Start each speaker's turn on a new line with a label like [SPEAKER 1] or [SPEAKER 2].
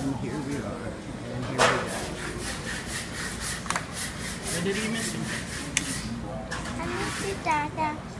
[SPEAKER 1] And here we are. And here we are. What did you miss?
[SPEAKER 2] I missed you, Dada.